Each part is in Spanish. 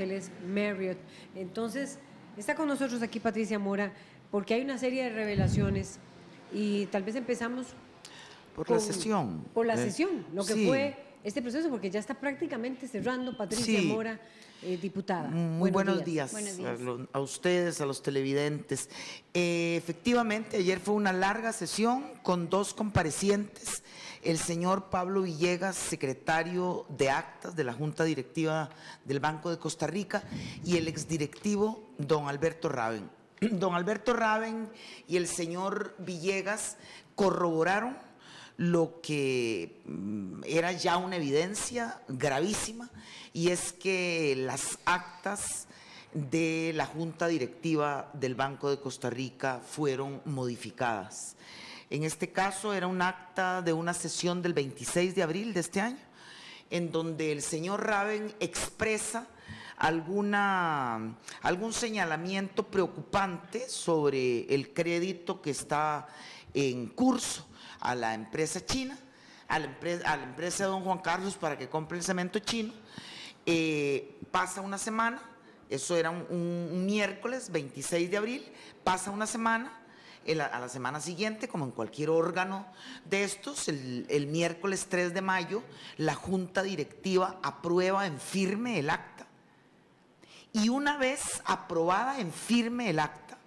hoteles Marriott. Entonces, está con nosotros aquí Patricia Mora, porque hay una serie de revelaciones y tal vez empezamos por la sesión. Por la sesión, lo que fue este proceso, porque ya está prácticamente cerrando Patricia Mora, eh, diputada. Muy buenos, días, A, ustedes, a los televidentes. Eh, efectivamente, ayer fue una larga sesión con dos comparecientes. El señor Pablo Villegas, secretario de actas de la Junta Directiva del Banco de Costa Rica, y el exdirectivo don Alberto Raven. Don Alberto Raven y el señor Villegas corroboraron lo que mm, era ya una evidencia gravísima y es que las actas de la Junta Directiva del Banco de Costa Rica fueron modificadas. En este caso era un acta de una sesión del 26 de abril de este año, en donde el señor Raven expresa alguna, algún señalamiento preocupante sobre el crédito que está en curso a la empresa china, a la empresa, don Juan Carlos para que compre el cemento chino. Eh, pasa una semana, eso era un, miércoles 26 de abril, pasa una semana, a la semana siguiente, como en cualquier órgano de estos, el, el, miércoles 3 de mayo, la junta directiva aprueba en firme el acta. Y una vez aprobada en firme el acta,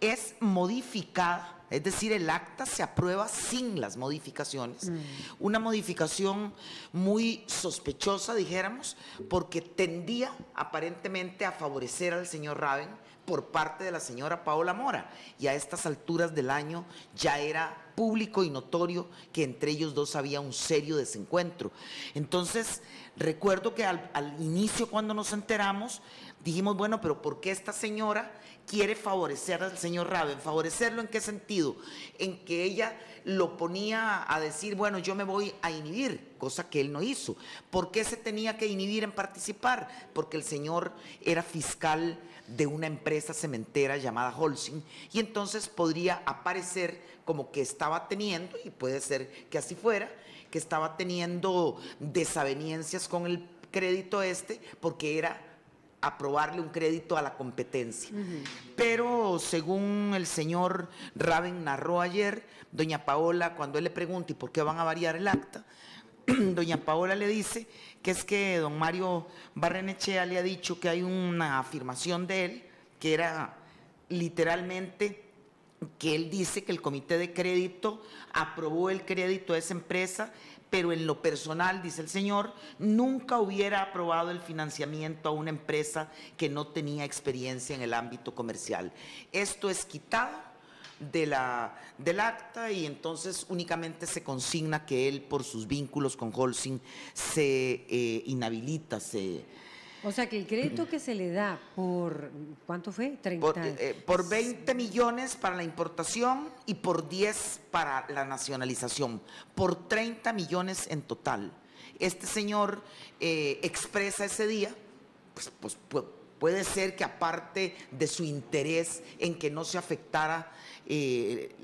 es modificada es decir, el acta se aprueba sin las modificaciones. Mm. Una modificación muy sospechosa, dijéramos, porque tendía aparentemente a favorecer al señor Raven por parte de la señora Paola Mora. Y a estas alturas del año ya era público y notorio que entre ellos dos había un serio desencuentro. Entonces, recuerdo que al, inicio cuando nos enteramos, dijimos, bueno, pero ¿por qué esta señora quiere favorecer al señor Raven. ¿Favorecerlo en qué sentido? En que ella lo ponía a decir, bueno, yo me voy a inhibir, cosa que él no hizo. ¿Por qué se tenía que inhibir en participar? Porque el señor era fiscal de una empresa cementera llamada Holcim y entonces podría aparecer como que estaba teniendo, y puede ser que así fuera, que estaba teniendo desavenencias con el crédito este porque era aprobarle un crédito a la competencia. Pero según el señor Raven narró ayer, doña Paola, cuando él le pregunta, ¿y por qué van a variar el acta? doña Paola le dice que es que don Mario Barrenechea le ha dicho que hay una afirmación de él que era literalmente que él dice que el comité de crédito aprobó el crédito a esa empresa pero en lo personal, dice el señor, nunca hubiera aprobado el financiamiento a una empresa que no tenía experiencia en el ámbito comercial. Esto es quitado de la, del acta y entonces únicamente se consigna que él, por sus vínculos con Holcim, se eh, inhabilita, se o sea que el crédito que se le da por, ¿cuánto fue? 30. Por, eh, por 20 millones para la importación y por 10 para la nacionalización, por 30 millones en total. Este señor eh, expresa ese día, pues, pues puede ser que aparte de su interés en que no se afectara eh,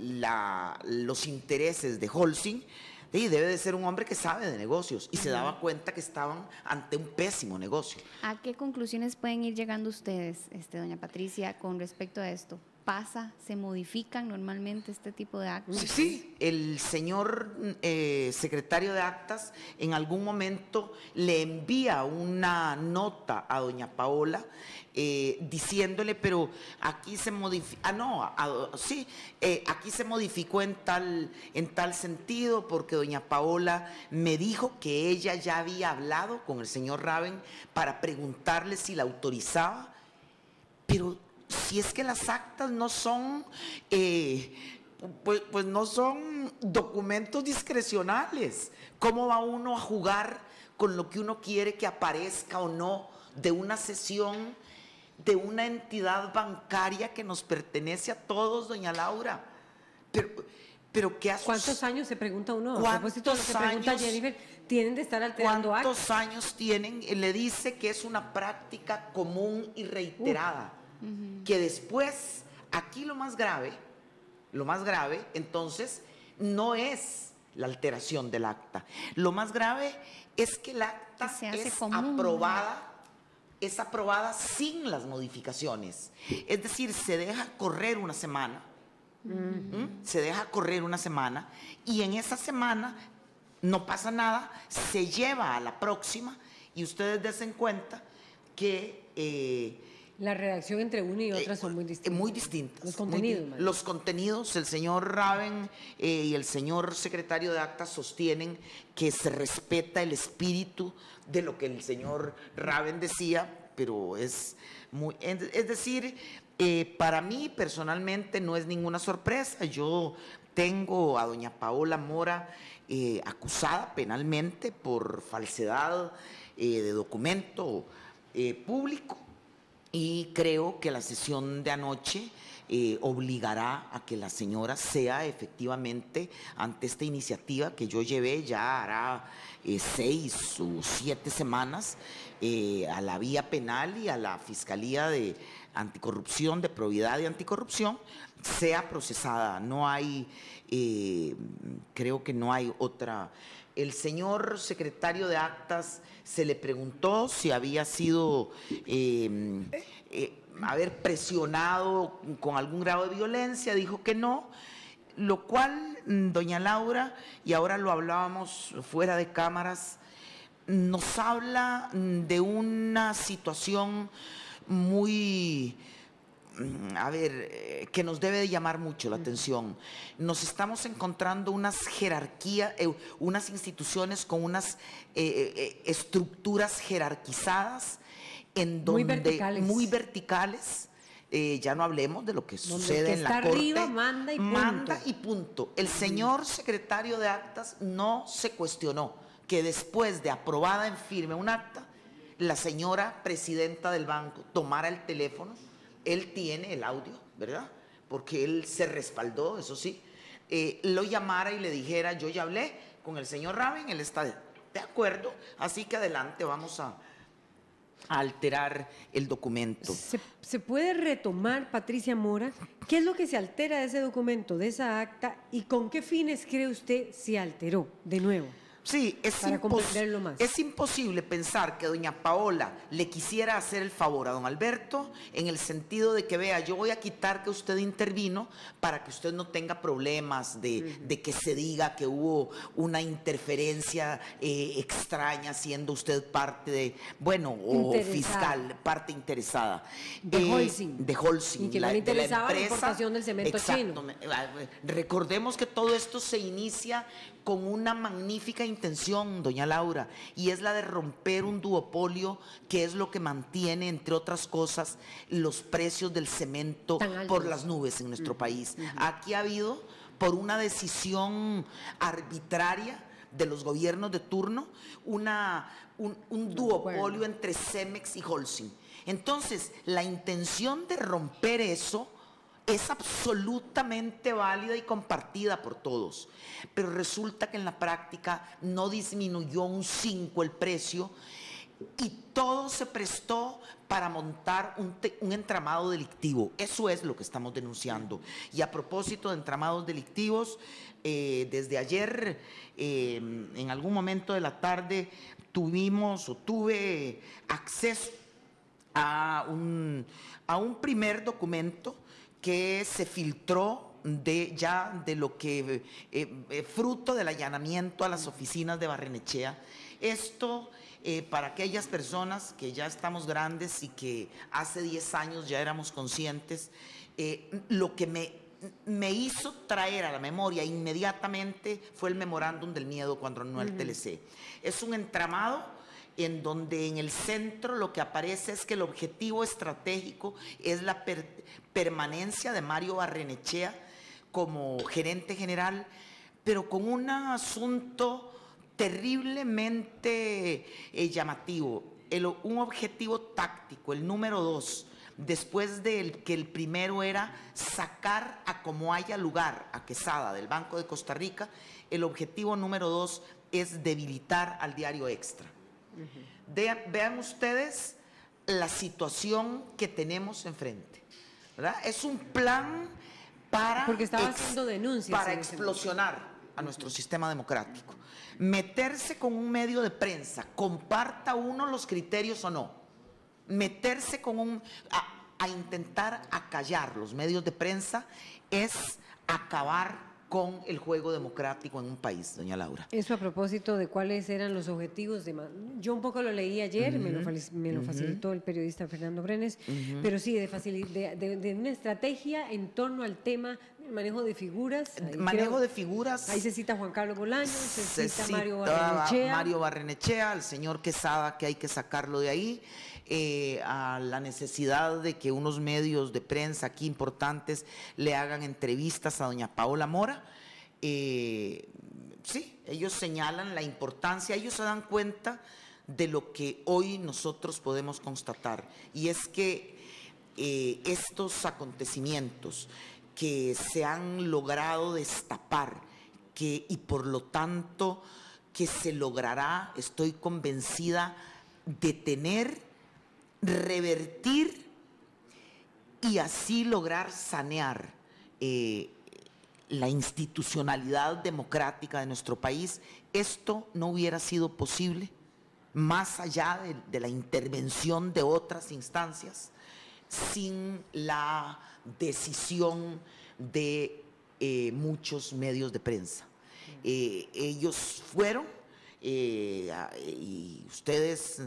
los intereses de Holcim, y debe de ser un hombre que sabe de negocios y se daba cuenta que estaban ante un pésimo negocio. ¿A qué conclusiones pueden ir llegando ustedes, este, doña Patricia, con respecto a esto? Pasa? ¿Se modifican normalmente este tipo de actos? Sí, el señor eh, secretario de actas en algún momento le envía una nota a doña Paola eh, diciéndole, pero aquí se modificó, ah, no, sí, eh, aquí se modificó en tal, en tal sentido porque doña Paola me dijo que ella ya había hablado con el señor Raven para preguntarle si la autorizaba, pero si es que las actas no son, eh, pues, pues, no son documentos discrecionales. ¿Cómo va uno a jugar con lo que uno quiere que aparezca o no de una sesión de una entidad bancaria que nos pertenece a todos, doña Laura? Pero, pero ¿qué ¿Cuántos años se pregunta uno? ¿Cuántos años, Jennifer, tienen de estar alterando ¿Cuántos años tienen? Le dice que es una práctica común y reiterada que después, aquí lo más grave, lo más grave, entonces, no es la alteración del acta. Lo más grave es que el acta es aprobada es aprobada sin las modificaciones. Es decir, se deja correr una semana, se deja correr una semana y en esa semana no pasa nada, se lleva a la próxima y ustedes desen cuenta que... Eh, la redacción entre una y otra son muy eh, distintas. Muy distintas. Los contenidos. los contenidos, el señor Raven eh, y el señor secretario de actas sostienen que se respeta el espíritu de lo que el señor Raven decía, pero es muy... Es decir, para mí personalmente no es ninguna sorpresa. Yo tengo a doña Paola Mora acusada penalmente por falsedad de documento público y creo que la sesión de anoche eh, obligará a que la señora sea efectivamente ante esta iniciativa que yo llevé ya hará eh, seis o siete semanas eh, a la vía penal y a la Fiscalía de Anticorrupción, de Probidad y Anticorrupción, sea procesada. No hay, creo que no hay otra. El señor secretario de Actas se le preguntó si había sido, em, eh, haber presionado con algún grado de violencia, dijo que no, lo cual mm, doña Laura, y ahora lo hablábamos fuera de cámaras, nos habla mm, de una situación muy a ver, eh, que nos debe de llamar mucho la atención. Nos estamos encontrando unas jerarquías, eh, unas instituciones con unas eh, estructuras jerarquizadas en donde muy verticales. ya no hablemos de lo que sucede en la corte. manda y punto. Manda y punto. El señor secretario de actas no se cuestionó que después de aprobada en firme un acta, la señora presidenta del banco tomara el teléfono él tiene el audio, ¿verdad? Porque él se respaldó, eso sí, eh, lo llamara y le dijera, yo ya hablé con el señor Raven, él está de acuerdo, así que adelante vamos a, alterar el documento. ¿Se, ¿Se, puede retomar, Patricia Mora, qué es lo que se altera de ese documento, de esa acta, y con qué fines cree usted se alteró de nuevo? Sí, es, es imposible pensar que doña Paola le quisiera hacer el favor a don Alberto en el sentido de que vea, yo voy a quitar que usted intervino para que usted no tenga problemas de, que se diga que hubo una interferencia eh, extraña siendo usted parte de, bueno, o fiscal, parte interesada. De eh, Holcim. De Holcim. Y que la, le interesaba la, importación del cemento chino. Ah, recordemos que todo esto se inicia con una magnífica intención, doña Laura, y es la de romper un duopolio que es lo que mantiene, entre otras cosas, los precios del cemento por las nubes en nuestro país. Aquí ha habido, por una decisión arbitraria, de los gobiernos de turno una, un, duopolio entre Cemex y Holcim. Entonces, la intención de romper eso es absolutamente válida y compartida por todos, pero resulta que en la práctica no disminuyó un 5 el precio y todo se prestó para montar un, entramado delictivo. Eso es lo que estamos denunciando. Y a propósito de entramados delictivos, eh, desde ayer, eh, en algún momento de la tarde, tuvimos o tuve acceso a un, a un primer documento que se filtró de ya de lo que eh, eh, fruto del allanamiento a las oficinas de Barrenechea. Esto eh, para aquellas personas que ya estamos grandes y que hace 10 años ya éramos conscientes, lo que me, me hizo traer a la memoria inmediatamente fue el memorándum del miedo cuando no el TLC. Es un entramado en donde en el centro lo que aparece es que el objetivo estratégico es la permanencia de Mario Barrenechea como gerente general, pero con un asunto terriblemente eh, llamativo, un objetivo táctico, el número dos, después del que el primero era sacar a como haya lugar a Quesada del Banco de Costa Rica, el objetivo número dos es debilitar al diario Extra vean ustedes la situación que tenemos enfrente. Es un plan para, Porque estaba haciendo denuncias para explosionar a nuestro sistema democrático. Meterse con un medio de prensa, comparta uno los criterios o no. meterse con un, a intentar acallar los medios de prensa es acabar con el juego democrático en un país, doña Laura. Eso a propósito de cuáles eran los objetivos de... Yo un poco lo leí ayer, me, lo, facilitó el periodista Fernando Brenes, pero sí, de, de, una estrategia en torno al tema del manejo de figuras. manejo de figuras. Ahí se cita Juan Carlos Bolaños, se, cita Mario Barrenechea. Mario Barrenechea, el señor Quesada, que hay que sacarlo de ahí. Eh, a la necesidad de que unos medios de prensa aquí importantes le hagan entrevistas a doña Paola Mora. Eh, sí, ellos señalan la importancia, ellos se dan cuenta de lo que hoy nosotros podemos constatar, y es que eh, estos acontecimientos que se han logrado destapar, que, y por lo tanto que se logrará, estoy convencida, detener revertir y así lograr sanear eh, la institucionalidad democrática de nuestro país, esto no hubiera sido posible más allá de, la intervención de otras instancias, sin la decisión de eh, muchos medios de prensa. Eh, ellos fueron, y ustedes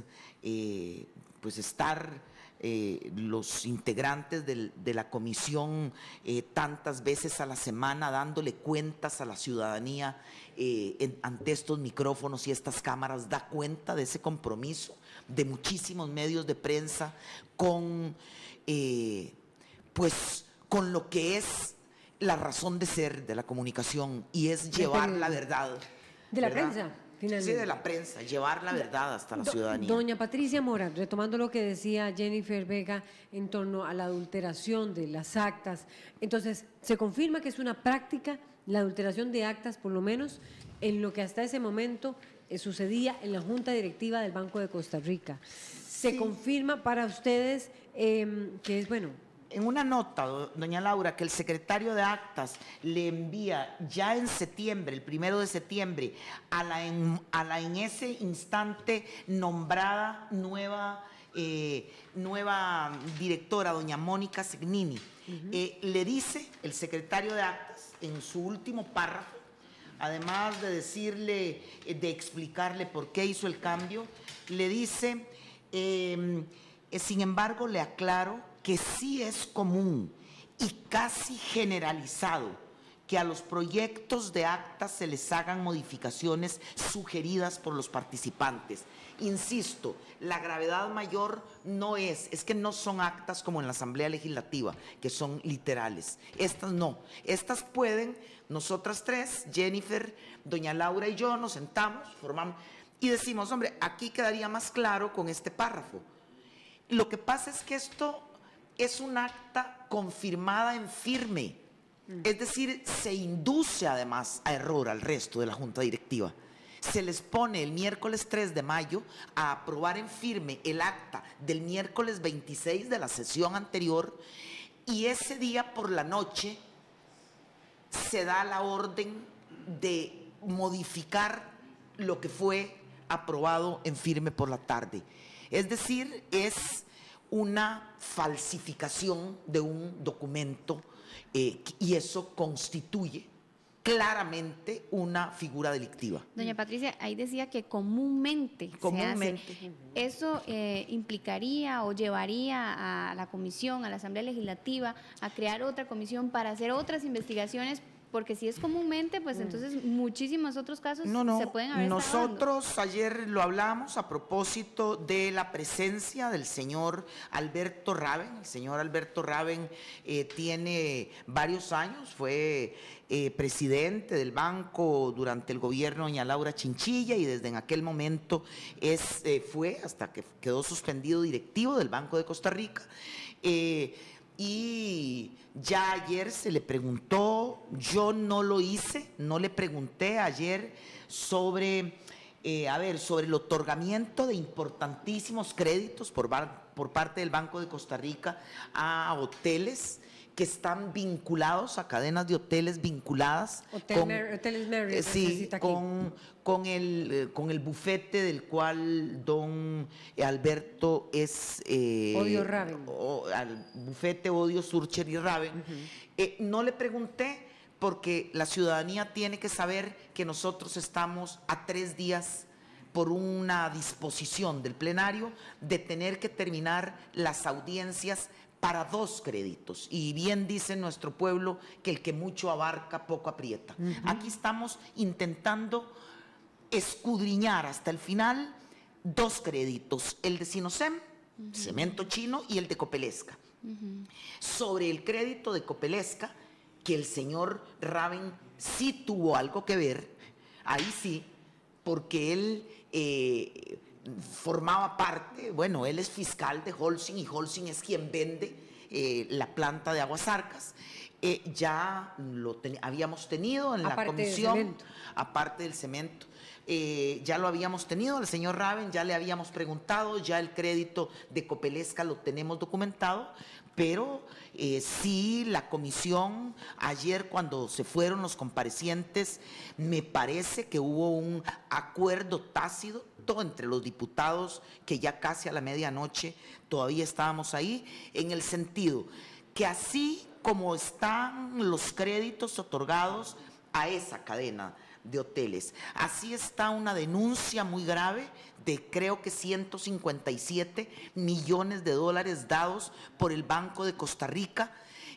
pues estar eh, los integrantes de la comisión eh, tantas veces a la semana dándole cuentas a la ciudadanía eh, ante estos micrófonos y estas cámaras da cuenta de ese compromiso de muchísimos medios de prensa con pues con lo que es la razón de ser de la comunicación y es llevar la verdad. De la prensa. Sí, de la prensa, llevar la verdad hasta la ciudadanía. Doña Patricia Mora, retomando lo que decía Jennifer Vega en torno a la adulteración de las actas, entonces, ¿se confirma que es una práctica la adulteración de actas, por lo menos en lo que hasta ese momento eh, sucedía en la Junta Directiva del Banco de Costa Rica? ¿Se confirma para ustedes em, que es, bueno, en una nota, doña Laura, que el secretario de actas le envía ya en septiembre, el primero de septiembre, a la en, a la en ese instante nombrada nueva, eh, nueva directora, doña Mónica Signini, eh, le dice el secretario de actas en su último párrafo, además de decirle, eh, de explicarle por qué hizo el cambio, le dice, em, sin embargo, le aclaro que sí es común y casi generalizado que a los proyectos de actas se les hagan modificaciones sugeridas por los participantes. Insisto, la gravedad mayor no es, es que no son actas como en la Asamblea Legislativa, que son literales. Estas no. Estas pueden, nosotras tres, Jennifer, doña Laura y yo, nos sentamos, formamos y decimos, hombre, aquí quedaría más claro con este párrafo. Lo que pasa es que esto es un acta confirmada en firme. Es decir, se induce además a error al resto de la Junta Directiva. Se les pone el miércoles 3 de mayo a aprobar en firme el acta del miércoles 26 de la sesión anterior y ese día por la noche se da la orden de modificar lo que fue aprobado en firme por la tarde. Es decir, es una falsificación de un documento eh, y eso constituye claramente una figura delictiva. Doña Patricia, ahí decía que comúnmente, comúnmente. ¿Eso eh, implicaría o llevaría a la comisión, a la Asamblea Legislativa, a crear otra comisión para hacer otras investigaciones porque si es comúnmente, pues mm. entonces muchísimos otros casos se pueden haber Nosotros ayer lo hablamos a propósito de la presencia del señor Alberto Raven. El señor Alberto Raven eh, tiene varios años, fue eh, presidente del banco durante el gobierno de doña Laura Chinchilla y desde en aquel momento es, eh, fue, hasta que quedó suspendido directivo del Banco de Costa Rica y ya ayer se le preguntó, yo no lo hice, no le pregunté ayer sobre a ver, sobre el otorgamiento de importantísimos créditos por, por parte del Banco de Costa Rica a hoteles que están vinculados a cadenas de hoteles vinculadas con, hoteles Marriott, sí, con, con, el, eh, con el bufete del cual don Alberto es... Eh, Odio Raven. al bufete Odio Surcher y Raven. Eh, no le pregunté porque la ciudadanía tiene que saber que nosotros estamos a tres días por una disposición del plenario de tener que terminar las audiencias para dos créditos. Y bien dice nuestro pueblo que el que mucho abarca, poco aprieta. Aquí estamos intentando escudriñar hasta el final dos créditos, el de Sinocem, cemento chino, y el de Copelesca. Sobre el crédito de Copelesca, que el señor Raven sí tuvo algo que ver, ahí sí, porque él eh, formaba parte, bueno, él es fiscal de Holcim y Holcim es quien vende eh, la planta de aguas arcas. Eh, ya lo habíamos tenido en la comisión, aparte del cemento. Eh, ya lo habíamos tenido, al señor Raven ya le habíamos preguntado, ya el crédito de Copelesca lo tenemos documentado, pero sí la comisión, ayer cuando se fueron los comparecientes, me parece que hubo un acuerdo tácito entre los diputados que ya casi a la medianoche todavía estábamos ahí, en el sentido que así como están los créditos otorgados a esa cadena de hoteles, así está una denuncia muy grave de creo que 157 millones de dólares dados por el Banco de Costa Rica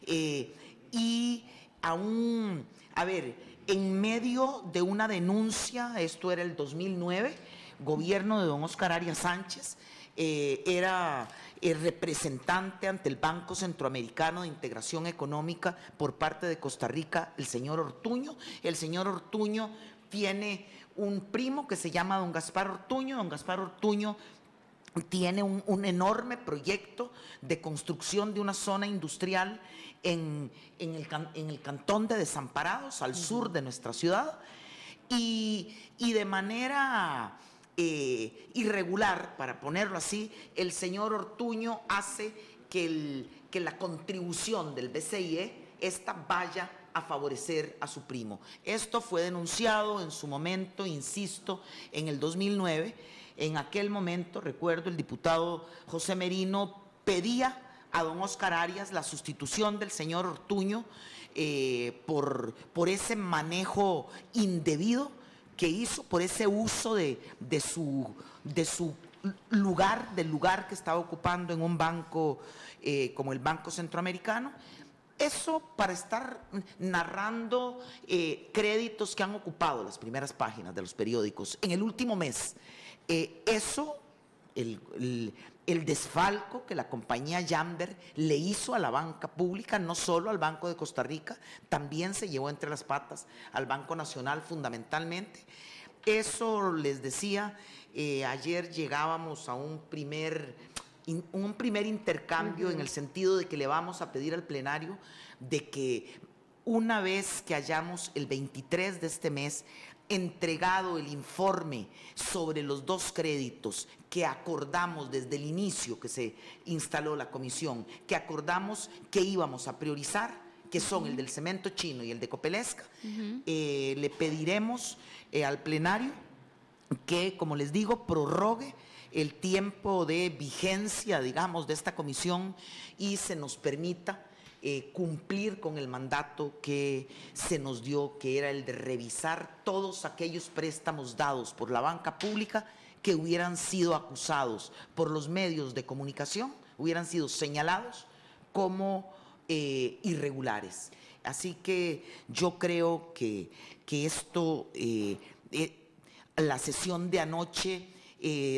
eh, y aún, a ver, en medio de una denuncia, esto era el 2009, gobierno de don Oscar Arias Sánchez, eh, era el representante ante el Banco Centroamericano de Integración Económica por parte de Costa Rica, el señor Ortuño. El señor Ortuño tiene un primo que se llama don Gaspar Ortuño. Don Gaspar Ortuño tiene un, enorme proyecto de construcción de una zona industrial en, el, en el, cantón de Desamparados, al sur de nuestra ciudad. y de manera eh, irregular, para ponerlo así, el señor Ortuño hace que, que la contribución del BCIE esta vaya a favorecer a su primo. Esto fue denunciado en su momento, insisto, en el 2009. En aquel momento, recuerdo, el diputado José Merino pedía a don Oscar Arias la sustitución del señor Ortuño eh, por, por ese manejo indebido que hizo por ese uso de, su, de su lugar, del lugar que estaba ocupando en un banco eh, como el Banco Centroamericano. Eso para estar narrando eh, créditos que han ocupado las primeras páginas de los periódicos en el último mes. Eh, eso, el desfalco que la compañía Jamber le hizo a la banca pública, no solo al Banco de Costa Rica, también se llevó entre las patas al Banco Nacional fundamentalmente. Eso les decía, eh, ayer llegábamos a un primer, un primer intercambio en el sentido de que le vamos a pedir al plenario de que una vez que hayamos el 23 de este mes entregado el informe sobre los dos créditos que acordamos desde el inicio que se instaló la comisión, que acordamos que íbamos a priorizar, que son el del cemento chino y el de Copelesca, eh, le pediremos eh, al plenario que, como les digo, prorrogue el tiempo de vigencia, digamos, de esta comisión y se nos permita eh, cumplir con el mandato que se nos dio, que era el de revisar todos aquellos préstamos dados por la banca pública que hubieran sido acusados por los medios de comunicación, hubieran sido señalados como eh, irregulares. Así que yo creo que, que esto, eh, la sesión de anoche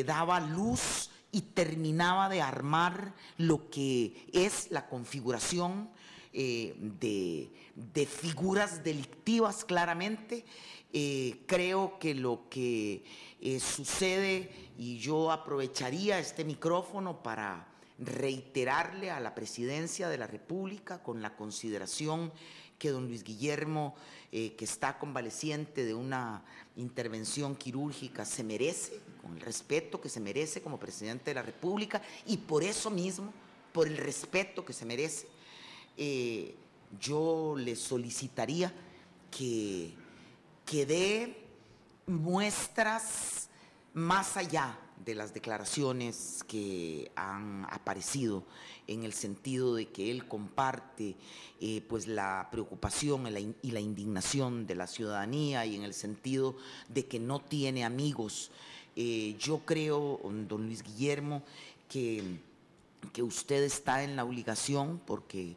daba luz y terminaba de armar lo que es la configuración eh, de, figuras delictivas claramente. Eh, creo que lo que eh, sucede, y yo aprovecharía este micrófono para, reiterarle a la presidencia de la República con la consideración que don Luis Guillermo, que está convaleciente de una intervención quirúrgica, se merece, con el respeto que se merece como presidente de la República y por eso mismo, por el respeto que se merece, eh, yo le solicitaría que, que dé muestras más allá de las declaraciones que han aparecido en el sentido de que él comparte eh, pues la preocupación y la, indignación de la ciudadanía y en el sentido de que no tiene amigos. Eh, yo creo, don Luis Guillermo, que, que usted está en la obligación, porque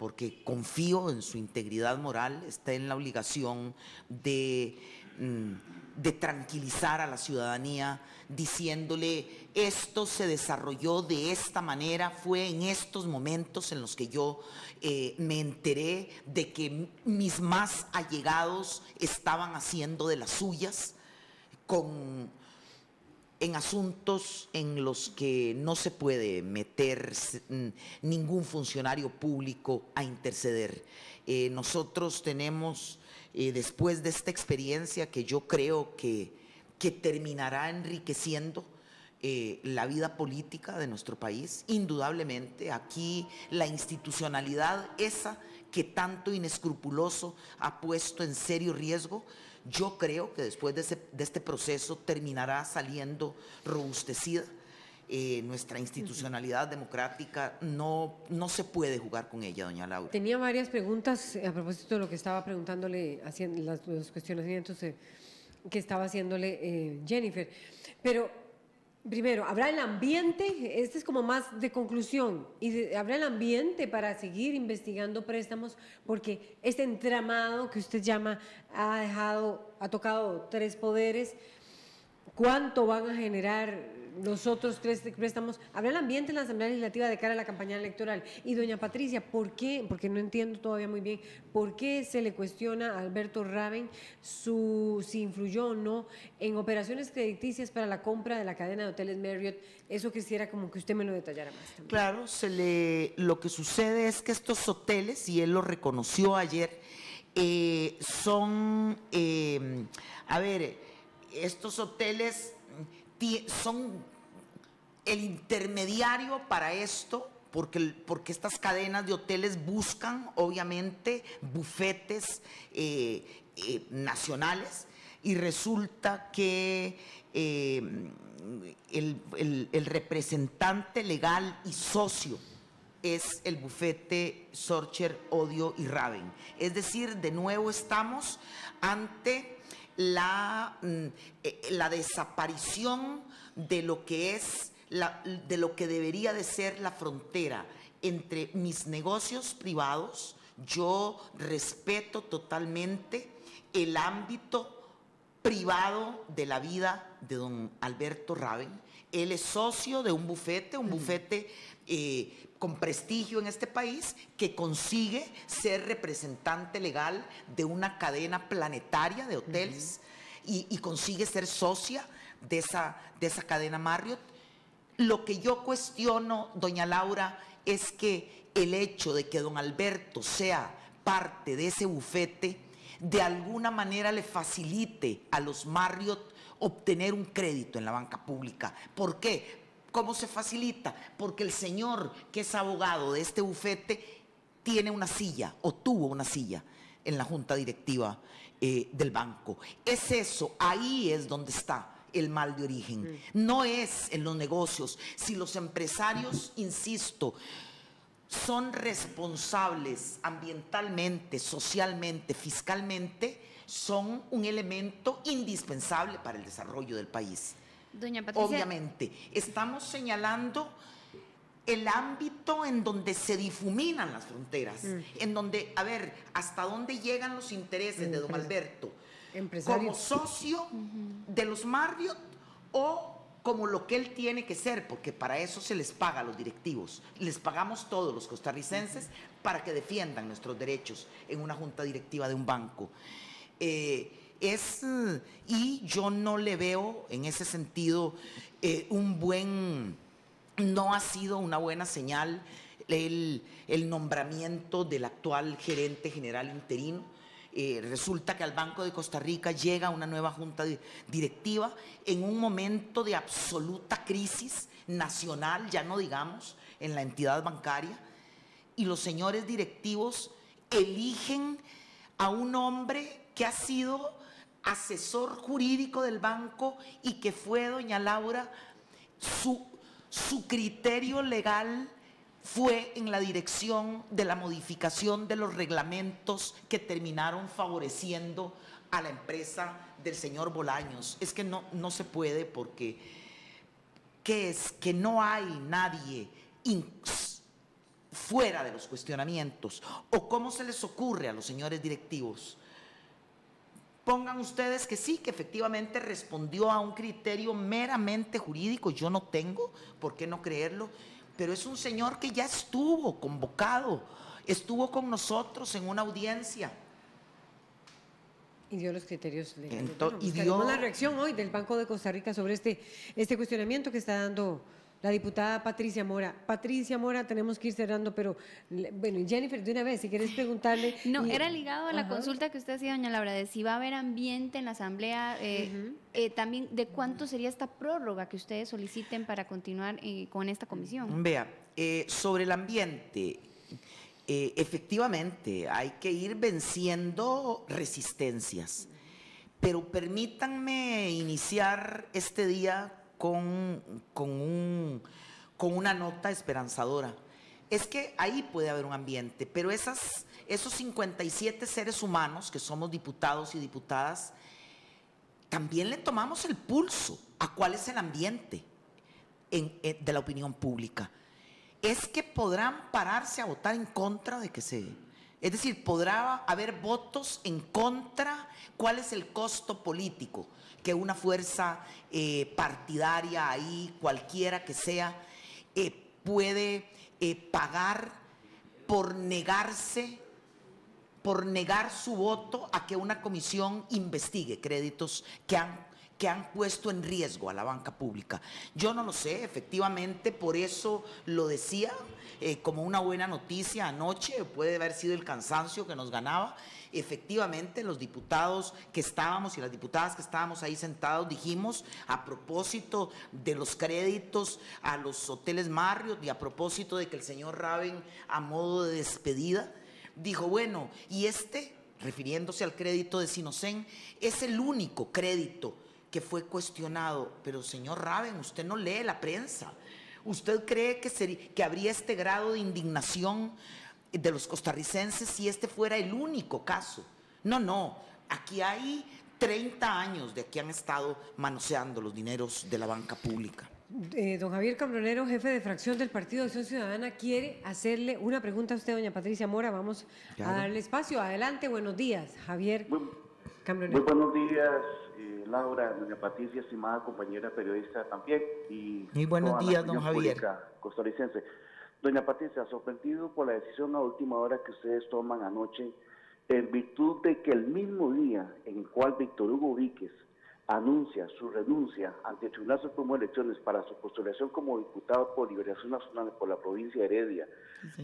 porque confío en su integridad moral, está en la obligación de Mm, de tranquilizar a la ciudadanía diciéndole esto se desarrolló de esta manera, fue en estos momentos en los que yo eh, me enteré de que mis más allegados estaban haciendo de las suyas con, en asuntos en los que no se puede meter ningún funcionario público a interceder. Eh, nosotros tenemos eh, después de esta experiencia que yo creo que, que terminará enriqueciendo eh, la vida política de nuestro país. Indudablemente, aquí la institucionalidad, esa que tanto inescrupuloso ha puesto en serio riesgo, yo creo que después de, de este proceso terminará saliendo robustecida eh, nuestra institucionalidad democrática no, no se puede jugar con ella, doña Laura. Tenía varias preguntas eh, a propósito de lo que estaba preguntándole, haciendo las, los cuestionamientos eh, que estaba haciéndole Jennifer. Pero Primero, ¿habrá el ambiente? Este es como más de conclusión. ¿Y habrá el ambiente para seguir investigando préstamos? Porque este entramado que usted llama ha dejado, ha tocado tres poderes. ¿Cuánto van a generar los otros tres préstamos, habrá el ambiente en la Asamblea Legislativa de cara a la campaña electoral. Y doña Patricia, ¿por qué? Porque no entiendo todavía muy bien, ¿por qué se le cuestiona a Alberto Raven su, si influyó o no en operaciones crediticias para la compra de la cadena de hoteles Marriott? Eso quisiera como que usted me lo detallara más. Claro, se le, lo que sucede es que estos hoteles, y él lo reconoció ayer, eh, son, eh, a ver, estos hoteles son el intermediario para esto, porque, porque estas cadenas de hoteles buscan, obviamente, bufetes eh, eh, nacionales y resulta que eh, el, representante legal y socio es el bufete Sorcher, Odio y Raven. Es decir, de nuevo estamos ante la, mm, la desaparición de lo que es de lo que debería de ser la frontera entre mis negocios privados, yo respeto totalmente el ámbito privado de la vida de don Alberto Raven. Él es socio de un bufete, un bufete eh, con prestigio en este país, que consigue ser representante legal de una cadena planetaria de hoteles y, y, consigue ser socia de esa, de esa cadena Marriott lo que yo cuestiono, doña Laura, es que el hecho de que don Alberto sea parte de ese bufete, de alguna manera le facilite a los Marriott obtener un crédito en la banca pública. ¿Por qué? ¿Cómo se facilita? Porque el señor que es abogado de este bufete tiene una silla o tuvo una silla en la junta directiva eh, del banco. Es eso, ahí es donde está el mal de origen. No es en los negocios. Si los empresarios, insisto, son responsables ambientalmente, socialmente, fiscalmente, son un elemento indispensable para el desarrollo del país. Doña Patricia. Obviamente, estamos señalando el ámbito en donde se difuminan las fronteras, mm. en donde, a ver, hasta dónde llegan los intereses de don Alberto como socio de los Marriott o como lo que él tiene que ser, porque para eso se les paga a los directivos. Les pagamos todos los costarricenses para que defiendan nuestros derechos en una junta directiva de un banco. Eh, es, y yo no le veo en ese sentido eh, un buen no ha sido una buena señal el, nombramiento del actual gerente general interino. Eh, resulta que al Banco de Costa Rica llega una nueva junta directiva en un momento de absoluta crisis nacional, ya no digamos, en la entidad bancaria, y los señores directivos eligen a un hombre que ha sido asesor jurídico del banco y que fue doña Laura, su, su criterio legal fue en la dirección de la modificación de los reglamentos que terminaron favoreciendo a la empresa del señor Bolaños. Es que no, no se puede porque ¿qué es? Que no hay nadie fuera de los cuestionamientos. ¿O cómo se les ocurre a los señores directivos? Pongan ustedes que sí, que efectivamente respondió a un criterio meramente jurídico. Yo no tengo por qué no creerlo pero es un señor que ya estuvo convocado, estuvo con nosotros en una audiencia. Y dio los criterios legales. y dio la reacción hoy del Banco de Costa Rica sobre este, este cuestionamiento que está dando la diputada Patricia Mora. Patricia Mora, tenemos que ir cerrando, pero bueno, Jennifer, de una vez, si quieres preguntarle. No, era ligado a la consulta que usted hacía, doña Laura, de si va a haber ambiente en la Asamblea, eh, eh, también de cuánto sería esta prórroga que ustedes soliciten para continuar eh, con esta comisión. Vea, sobre el ambiente, efectivamente, hay que ir venciendo resistencias. Pero permítanme iniciar este día con, con, con una nota esperanzadora. Es que ahí puede haber un ambiente, pero esas, esos 57 seres humanos que somos diputados y diputadas, también le tomamos el pulso a cuál es el ambiente de la opinión pública. Es que podrán pararse a votar en contra de que se... Es decir, podrá haber votos en contra, cuál es el costo político que una fuerza eh, partidaria ahí, cualquiera que sea, eh, puede eh, pagar por negarse, por negar su voto a que una comisión investigue créditos que han que han puesto en riesgo a la banca pública. Yo no lo sé, efectivamente, por eso lo decía como una buena noticia anoche, puede haber sido el cansancio que nos ganaba, Efectivamente, los diputados que estábamos y las diputadas que estábamos ahí sentados dijimos a propósito de los créditos a los hoteles Marriott y a propósito de que el señor Raven a modo de despedida dijo, bueno, y este, refiriéndose al crédito de Sinocen, es el único crédito que fue cuestionado. Pero señor Raven, usted no lee la prensa. ¿Usted cree que, que habría este grado de indignación de los costarricenses si este fuera el único caso. No, no, aquí hay 30 años de que han estado manoseando los dineros de la banca pública. Eh, don Javier Cambronero, jefe de fracción del Partido de Acción Ciudadana, quiere hacerle una pregunta a usted, doña Patricia Mora. Vamos a darle espacio. Adelante, buenos días, Javier Cambronero. Muy buenos días, Laura, doña Patricia, estimada compañera periodista también. Y muy buenos días, don Javier. Costarricense. Doña Patricia, sorprendido por la decisión a última hora que ustedes toman anoche, en virtud de que el mismo día en el cual Víctor Hugo Víquez anuncia su renuncia ante el Tribunal Supremo de Elecciones para su postulación como diputado por Liberación Nacional por la provincia de Heredia,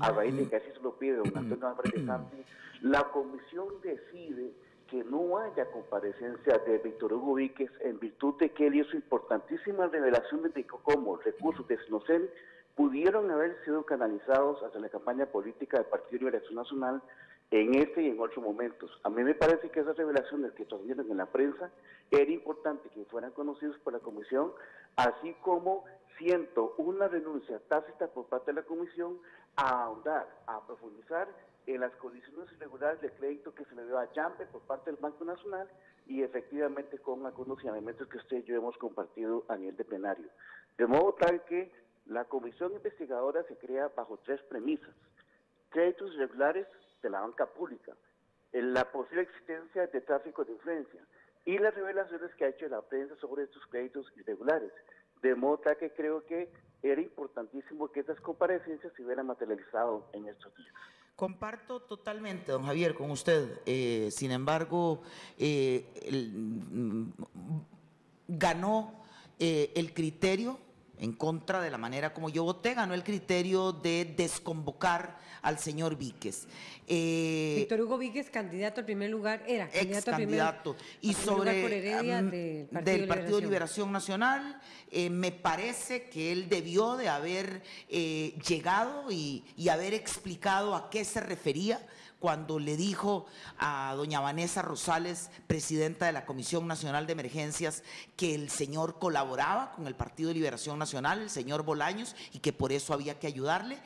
a raíz de que así se lo pide don Antonio Álvarez de Santi, la comisión decide que no haya comparecencia de Víctor Hugo Víquez en virtud de que él hizo importantísimas revelaciones de cómo recursos de Sinocen pudieron haber sido canalizados hacia la campaña política del Partido de Liberación Nacional en este y en otros momentos. A mí me parece que esas revelaciones que transmiten en la prensa era importante que fueran conocidas por la Comisión, así como siento una renuncia tácita por parte de la Comisión a ahondar, a profundizar en las condiciones irregulares de crédito que se le dio a Yampe por parte del Banco Nacional y efectivamente con algunos elementos que usted y yo hemos compartido a nivel de plenario. De modo tal que la comisión investigadora se crea bajo tres premisas. Créditos irregulares de la banca pública, la posible existencia de tráfico de influencia y las revelaciones que ha hecho la prensa sobre estos créditos irregulares. De modo que creo que era importantísimo que estas comparecencias se hubieran materializado en estos días. Comparto totalmente, don Javier, con usted. Eh, sin embargo, eh, mm, ganó eh, el criterio en contra de la manera como yo voté, ganó el criterio de desconvocar al señor Víquez. Eh, Víctor Hugo Víquez, candidato al primer lugar, era candidato, al primer, y sobre del Partido, de Liberación, Nacional, eh, me parece que él debió de haber eh, llegado y haber explicado a qué se refería cuando le dijo a doña Vanessa Rosales, presidenta de la Comisión Nacional de Emergencias, que el señor colaboraba con el Partido de Liberación Nacional, el señor Bolaños, y que por eso había que ayudarle.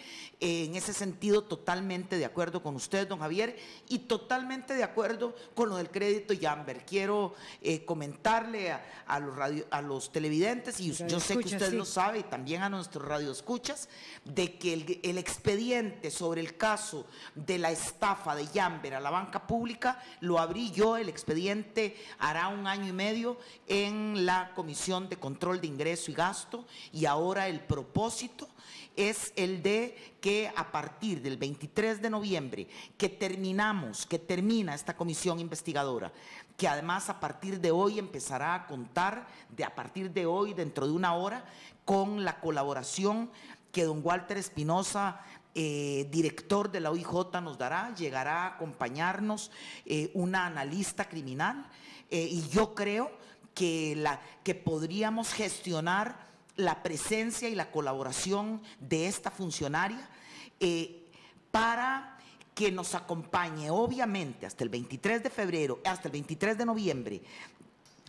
en ese sentido, totalmente de acuerdo con usted, don Javier, y totalmente de acuerdo con lo del crédito Yamber. Quiero eh, comentarle a, los a los televidentes, y yo sé que usted lo sabe, y también a nuestros radioescuchas, de que el, el expediente sobre el caso de la estafa de Yamber a la banca pública, lo abrí yo, el expediente hará un año y medio en la Comisión de Control de Ingreso y Gasto y ahora el propósito es el de que a partir del 23 de noviembre, que terminamos, que termina esta comisión investigadora, que además a partir de hoy empezará a contar, de a partir de hoy, dentro de una hora, con la colaboración que don Walter Espinosa eh, director de la OIJ nos dará, llegará a acompañarnos eh, una analista criminal eh, y yo creo que, la, que podríamos gestionar la presencia y la colaboración de esta funcionaria para que nos acompañe, obviamente, hasta el 23 de febrero, hasta el 23 de noviembre,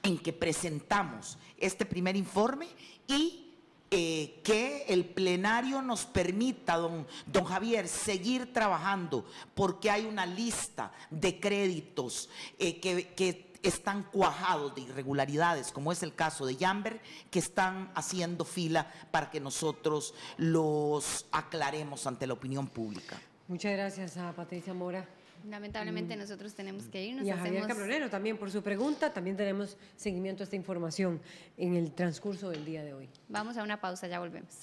en que presentamos este primer informe y eh, que el plenario nos permita, don, don Javier, seguir trabajando, porque hay una lista de créditos eh, que, están cuajados de irregularidades, como es el caso de Yamber, que están haciendo fila para que nosotros los aclaremos ante la opinión pública. Muchas gracias a Patricia Mora. Lamentablemente mm. nosotros tenemos que irnos. Y a Javier Cabronero también por su pregunta. También tenemos seguimiento a esta información en el transcurso del día de hoy. Vamos a una pausa, ya volvemos.